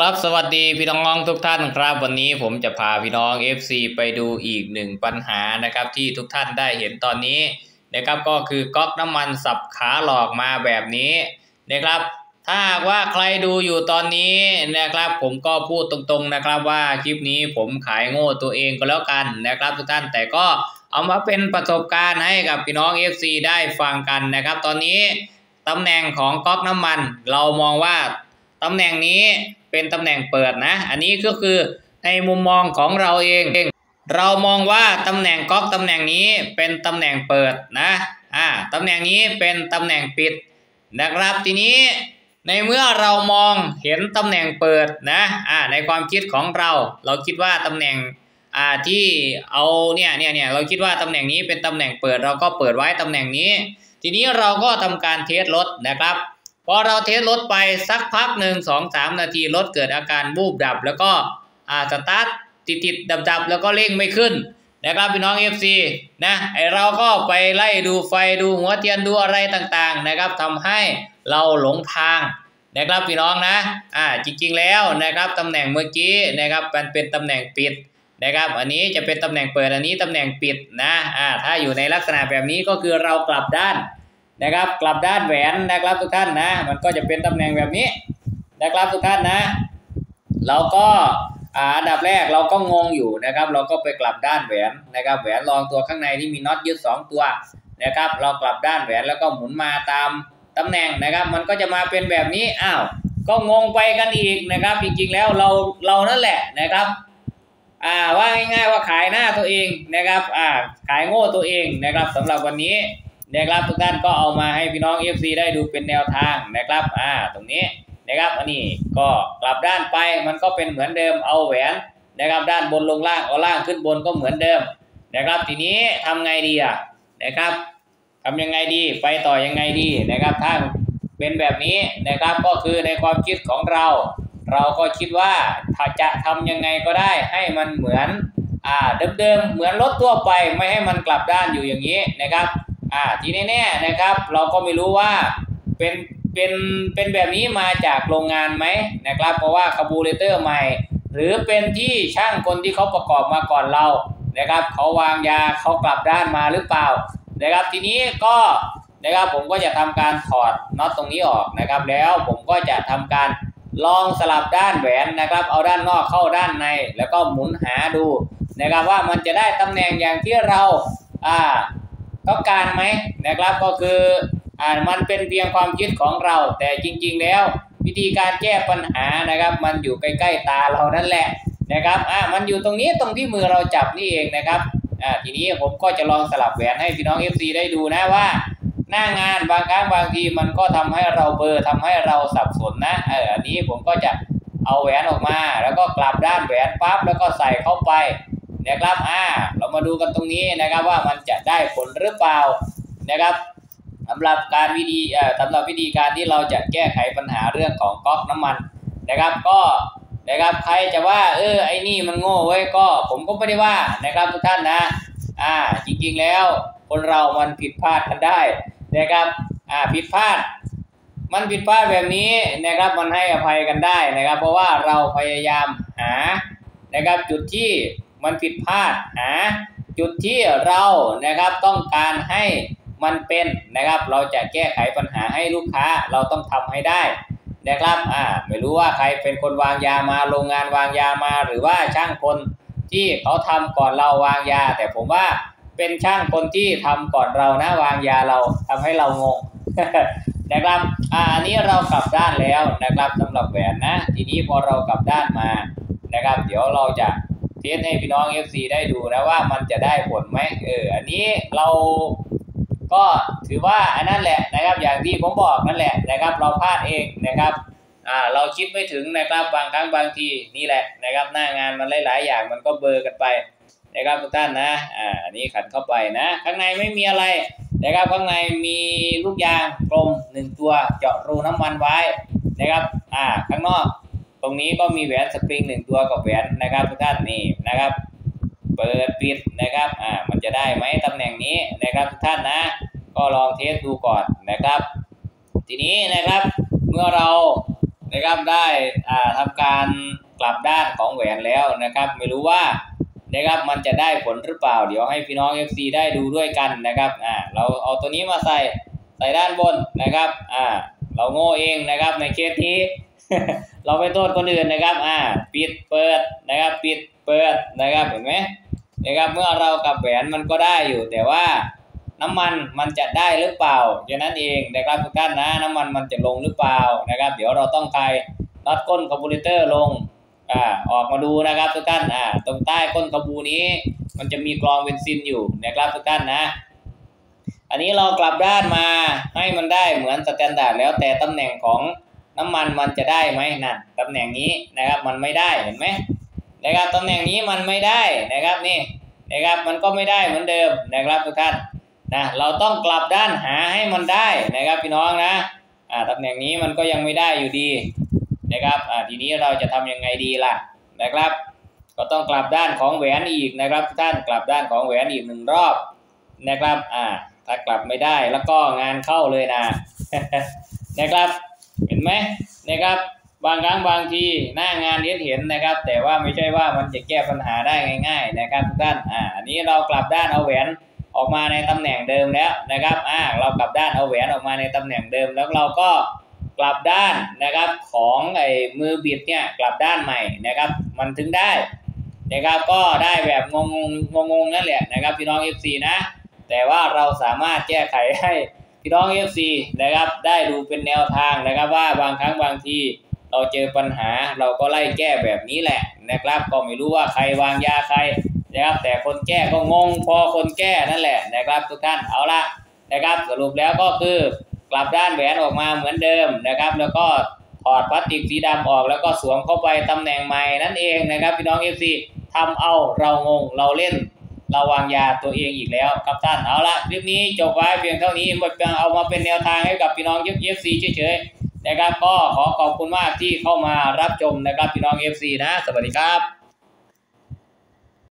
ครับสวัสดีพี่น้องทุกท่านครับ วันนี้ผมจะพาพี่น้อง FC ไปดูอีกหนึ่งปัญหานะครับ ที่ทุกท่านได้เห็นตอนนี้นะครับก็คือก๊อกน้ำมันสับขาหลอกมาแบบนี้นะครับ ถ้าหากว่าใครดูอยู่ตอนนี้นะครับ ผมก็พูดตรงๆนะครับว่าคลิปนี้ผมขายโง่ตัวเองก็แล้วกันนะครับ ทุกท่านแต่ก็เอามาเป็นประสบการณ์ให้กับพี่น้อง FC ได้ฟังกันนะครับ ตอนนี้ตำแหน่งของก๊อกน้ำมัน เรามองว่าตำแหน่งนี้ เป็นตำแหน่งเปิดนะ อันนี้ก็คือในมุมมองของเราเอง เรามองว่าตำแหน่งก๊อกตำแหน่งนี้เป็นตำแหน่งเปิดนะอ่าตำแหน่งนี้เป็นตำแหน่งปิดนะครับทีนี้ในเมื่อเรามองเห็นตำแหน่งเปิดนะอ่าในความคิดของเรา เราคิดว่าตำแหน่งอ่าที่เอาเนี่ยเนี่ยเนี่ยเราคิดว่าตำแหน่งนี้เป็นตำแหน่งเปิด เราก็เปิดไว้ตำแหน่งนี้ ทีนี้เราก็ทำการเทสรถนะครับ พอเราเทสรถไปสักพักหนึ่งสองสามนาทีรถเกิดอาการบูบดับ แล้วก็อ่าสตาร์ทติดติดดับดับแล้วก็เร่งไม่ขึ้นนะครับพี่น้อง FC นะไอเราก็ไปไล่ดูไฟดูหัวเทียนดูอะไรต่างๆนะครับทำให้เราหลงทางนะครับพี่น้องนะอ่าจริงๆแล้วนะครับตำแหน่งเมื่อกี้นะครับมันเป็นตำแหน่งปิดนะครับอันนี้จะเป็นตำแหน่งเปิดอันนี้ตำแหน่งปิดนะอ่าถ้าอยู่ในลักษณะแบบนี้ก็คือเรากลับด้าน นะครับ กลับด้านแหวนนะครับทุกท่านนะ มันก็จะเป็นตำแหน่งแบบนี้นะครับทุกท่านนะ เราก็อันดับแรกเราก็งงอยู่นะครับ เราก็ไปกลับด้านแหวนนะครับ แหวนรองตัวข้างในที่มีน็อตยึด2 ตัวนะครับ เรากลับด้านแหวนแล้วก็หมุนมาตามตำแหน่งนะครับ มันก็จะมาเป็นแบบนี้อ้าวก็งงไปกันอีกนะครับ จริงๆแล้วเราเรานั่นแหละนะครับอ่าว่าง่ายๆว่าขายหน้าตัวเองนะครับอ่าขายโง่ตัวเองนะครับสำหรับวันนี้ นะครับทุกท่านก็เอามาให้พี่น้อง FC ได้ดูเป็นแนวทางนะครับอ่าตรงนี้นะครับอันนี้ก็กลับด้านไปมันก็เป็นเหมือนเดิมเอาแหวนนะครับด้านบนลงล่างเอาล่างขึ้นบนก็เหมือนเดิมนะครับทีนี้ทำไงดีอะนะครับทำยังไงดีไปต่อยังไงดีนะครับถ้าเป็นแบบนี้นะครับก็คือในความคิดของเรา เราก็คิดว่าถ้าจะทำยังไงก็ได้ให้มันเหมือนอ่าเดิมๆเหมือนรถทั่วไปไม่ให้มันกลับด้านอยู่อย่างนี้นะครับ อ่าทีแน่ๆนะครับ เราก็ไม่รู้ว่าเป็นเป็นเป็นแบบนี้มาจากโรงงานไหมนะครับ เพราะว่าคาบูเรเตอร์ใหม่ หรือเป็นที่ช่างคนที่เขาประกอบมาก่อนเรานะครับเขาวางยาเขากลับด้านมาหรือเปล่านะครับ ทีนี้ก็นะครับผมก็จะทำการถอดน็อตตรงนี้ออกนะครับ แล้วผมก็จะทำการลองสลับด้านแหวนนะครับ เอาด้านนอกเข้าด้านใน แล้วก็หมุนหาดูนะครับว่ามันจะได้ตำแหน่งอย่างที่เราอ่า ต้องการไหมนะครับก็คืออ่ามันเป็นเพียงความคิดของเรา แต่จริง ๆ แล้ว วิธีการแก้ปัญหานะครับ มันอยู่ใกล้ๆตาเรานั่นแหละนะครับอ่ามันอยู่ตรงนี้ตรงที่มือเราจับนี่เองนะครับอ่าทีนี้ผมก็จะลองสลับแหวนให้พี่น้อง FC ได้ดูนะว่า หน้างานบางครั้งบางทีมันก็ทำให้เราเบอร์ทำให้เราสับสนนะเอออันนี้ผมก็จะเอาแหวนออกมา แล้วก็กลับด้านแหวนปั๊บแล้วก็ใส่เข้าไป นะครับอ่าเรามาดูกันตรงนี้นะครับว่ามันจะได้ผลหรือเปล่านะครับสำหรับการวิธีเอ่อสำหรับวิธีการที่เราจะแก้ไขปัญหาเรื่องของก๊อกน้ำมันนะครับ ก็นะครับใครจะว่าเออไอ้นี่มันโง่ไว้ยก็ผมก็ไม่ได้ว่านะครับทุกท่านนะ อ่าจริงๆแล้วคนเรามันผิดพลาดกันได้นะครับอ่าผิดพลาด มันผิดพลาดแบบนี้นะครับมันให้อภัยกันได้นะครับ เพราะว่าเราพยายามหานะครับจุดที่ มันผิดพลาดหาจุดที่เรานะครับต้องการให้มันเป็นนะครับ เราจะแก้ไขปัญหาให้ลูกค้าเราต้องทำให้ได้นะครับอ่าไม่รู้ว่าใครเป็นคนวางยามาโรงงานวางยามาหรือว่าช่างคนที่เขาทำก่อนเราวางยา แต่ผมว่าเป็นช่างคนที่ทำก่อนเรานะวางยาเราทำให้เรางงนะครับอ่าอันนี้เรากลับด้านแล้วนะครับสำหรับแหวนนะ ทีนี้พอเรากลับด้านมานะครับ เดี๋ยวเราจะ เทสให้พี่น้อง FC ได้ดูนะว่ามันจะได้ผลไหมเอออันนี้เราก็ถือว่าอันนั้นแหละนะครับ อย่างที่ผมบอกนั่นแหละนะครับ เราพลาดเองนะครับอ่าเราคิดไม่ถึงนะครับบางครั้งบางทีนี่แหละนะครับ หน้างานมันหลาย ๆ อย่างมันก็เบอร์กันไปนะครับทุกท่านนะอ่าอันนี้ขันเข้าไปนะ ข้างในไม่มีอะไรนะครับข้างในมีลูกยางกลมหนึ่งตัวเจาะรูน้ำมันไว้นะครับอ่าข้างนอก ตรงนี้ก็มีแหวนสปริงหนึ่งตัวกับแหวนนะครับทุกท่านนี่นะครับ เปิดปิดนะครับอ่ามันจะได้ไหมตำแหน่งนี้นะครับทุกท่านนะ ก็ลองเทสดูก่อนนะครับ ทีนี้นะครับเมื่อเรานะครับได้อ่าทำการกลับด้านของแหวนแล้วนะครับ ไม่รู้ว่านะครับมันจะได้ผลหรือเปล่า เดี๋ยวให้พี่น้อง FC ได้ดูด้วยกันนะครับอ่าเราเอาตัวนี้มาใส่ใส่ด้านบนนะครับอ่าเราโง่เองนะครับในเคสนี้ เราไปโทษคนอื่นนะครับ อ่า ปิดเปิดนะครับ ปิดเปิดนะครับ เห็นไหมนะครับ เมื่อเรากับแหวนมันก็ได้อยู่ แต่ว่าน้ำมันมันจะได้หรือเปล่าแค่นั้นเองนะครับทุกท่านนะ น้ำมันมันจะลงหรือเปล่านะครับ เดี๋ยวเราต้องคลายน็อตก้นคาร์บูเตอร์ลง อ่า ออกมาดูนะครับทุกท่าน อ่า ตรงใต้ก้นคาบูนี้ มันจะมีกรองเบนซินอยู่นะครับทุกท่านนะอันนี้เรากลับด้านมาให้มันได้เหมือน standard แล้วแต่ตำแหน่งของ น้ำมันมันจะได้ไหมนั่นตำแหน่งนี้นะครับมันไม่ได้เห็นไหมนะครับตำแหน่งนี้มันไม่ได้นะครับนี่นะครับมันก็ไม่ได้เหมือนเดิมนะครับทุกท่านนะเราต้องกลับด้านหาให้มันได้นะครับพี่น้องนะอ่าตำแหน่งนี้มันก็ยังไม่ได้อยู่ดีนะครับอ่าทีนี้เราจะทำยังไงดีล่ะนะครับ ก็ต้องกลับด้านของแหวนอีกนะครับทุกท่านกลับด้านของแหวนอีกหนึ่งรอบนะครับอ่าถ้ากลับไม่ได้แล้วก็งานเข้าเลยนะนะครับ เห็นไหมนะครับบางครั้งบางทีหน้างานเห็นเห็นนะครับ แต่ว่าไม่ใช่ว่ามันจะแก้ปัญหาได้ง่าย ๆ นะครับทุกท่านอ่าอันนี้เรากลับด้านเอาแหวนออกมาในตำแหน่งเดิมแล้วนะครับอ่าเรากลับด้านเอาแหวนออกมาในตำแหน่งเดิม แล้วเราก็กลับด้านนะครับของไอ้มือบิดเนี่ยกลับด้านใหม่นะครับ มันถึงได้นะครับก็ได้แบบงงงงงๆนั่นแหละนะครับพี่น้อง FC นะ แต่ว่าเราสามารถแก้ไขให้ พี่น้อง FC นะครับได้ดูเป็นแนวทางนะครับว่าบางครั้งบางทีเราเจอปัญหาเราก็ไล่แก้แบบนี้แหละนะครับ ก็ไม่รู้ว่าใครวางยาใครนะครับ แต่คนแก้ก็งงพอคนแก้นั่นแหละนะครับ ทุกท่านเอาละนะครับ สรุปแล้วก็คือกลับด้านแหวนออกมาเหมือนเดิมนะครับ แล้วก็ถอดพลาสติกสีดำออกแล้วก็สวมเข้าไปตำแหน่งใหม่นั่นเองนะครับ พี่น้อง FC ทำเอาเรางงเราเล่น เราวางยาตัวเองอีกแล้วครับท่านเอาละคลิปนี้จบไว้เพียงเท่านี้เอามาเป็นแนวทางให้กับพี่น้อง FC เฉยๆนะครับก็ขอขอบคุณมากที่เข้ามารับชมนะครับพี่น้อง FC นะ สวัสดีครับ